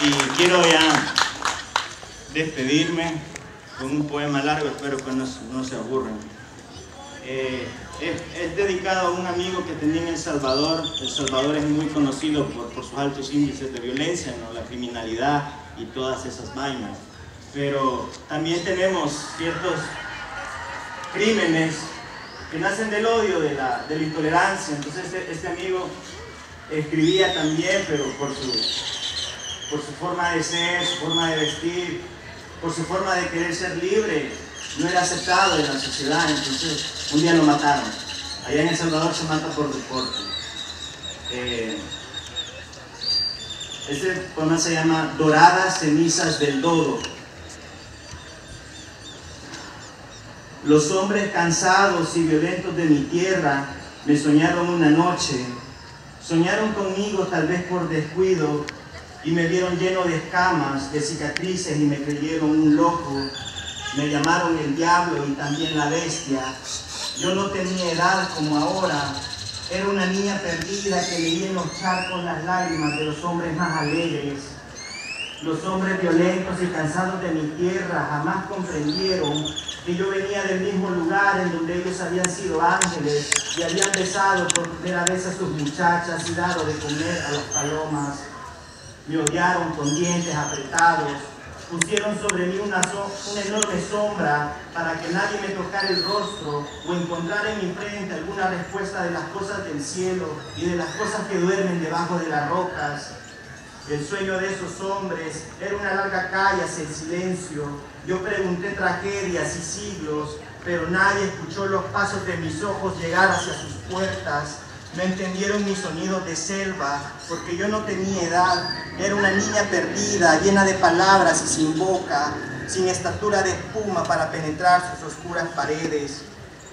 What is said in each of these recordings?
Y quiero ya despedirme con un poema largo, espero que no, se aburran. Eh, es, dedicado a un amigo que tenía en El Salvador. El Salvador es muy conocido por, sus altos índices de violencia, la criminalidad y todas esas vainas. Pero también tenemos ciertos crímenes que nacen del odio, de la, de la intolerancia. Entonces este, este, amigo escribía también, pero por su, por su forma de ser, su forma de vestir, por su forma de querer ser libre, no era aceptado en la sociedad. Entonces un día lo mataron. Allá en El Salvador se mata por deporte. Eh, este poema se llama Doradas cenizas del dodo. Los hombres cansados y violentos de mi tierra me soñaron una noche. Soñaron conmigo tal vez por descuido y me vieron lleno de escamas, de cicatrices y me creyeron un loco. Me llamaron el diablo y también la bestia. Yo no tenía edad como ahora. Era una niña perdida que leía en los charcos las lágrimas de los hombres más alegres. Los hombres violentos y cansados de mi tierra jamás comprendieron que yo venía del mismo lugar en donde ellos habían sido ángeles y habían besado por primera vez a sus muchachas y dado de comer a las palomas. Me odiaron con dientes apretados, pusieron sobre mí una, una, enorme sombra para que nadie me tocara el rostro o encontrara en mi frente alguna respuesta de las cosas del cielo y de las cosas que duermen debajo de las rocas. El sueño de esos hombres era una larga calle hacia el silencio. Yo pregunté tragedias y siglos, pero nadie escuchó los pasos de mis ojos llegar hacia sus puertas. No entendieron mis sonidos de selva, porque yo no tenía edad. Era una niña perdida, llena de palabras y sin boca, sin estatura de espuma para penetrar sus oscuras paredes.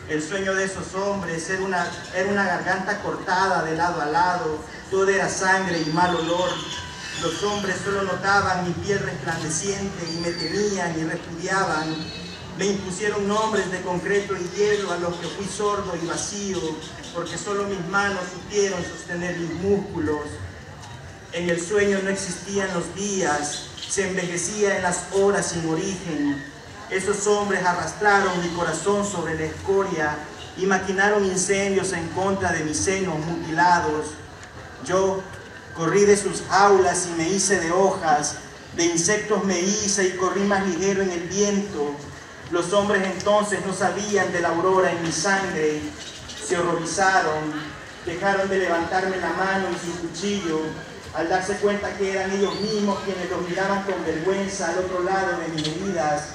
El sueño de esos hombres era una, era una garganta cortada de lado a lado, todo era sangre y mal olor. Los hombres solo notaban mi piel resplandeciente y me temían y repudiaban. Me impusieron nombres de concreto y hielo a los que fui sordo y vacío, porque solo mis manos supieron sostener mis músculos. En el sueño no existían los días, se envejecía en las horas sin origen. Esos hombres arrastraron mi corazón sobre la escoria y maquinaron incendios en contra de mis senos mutilados. Yo corrí de sus jaulas y me hice de hojas, de insectos me hice y corrí más ligero en el viento. Los hombres entonces no sabían de la aurora en mi sangre, se horrorizaron, dejaron de levantarme la mano y su cuchillo, al darse cuenta que eran ellos mismos quienes los miraban con vergüenza al otro lado de mis heridas,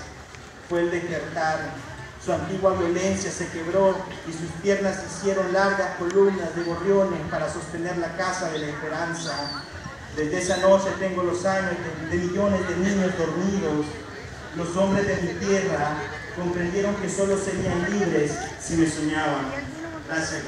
fue el despertar. Su antigua violencia se quebró y sus piernas hicieron largas columnas de gorriones para sostener la casa de la esperanza. Desde esa noche tengo los años de, de millones de niños dormidos. Los hombres de mi tierra comprendieron que solo serían libres si me soñaban. Gracias.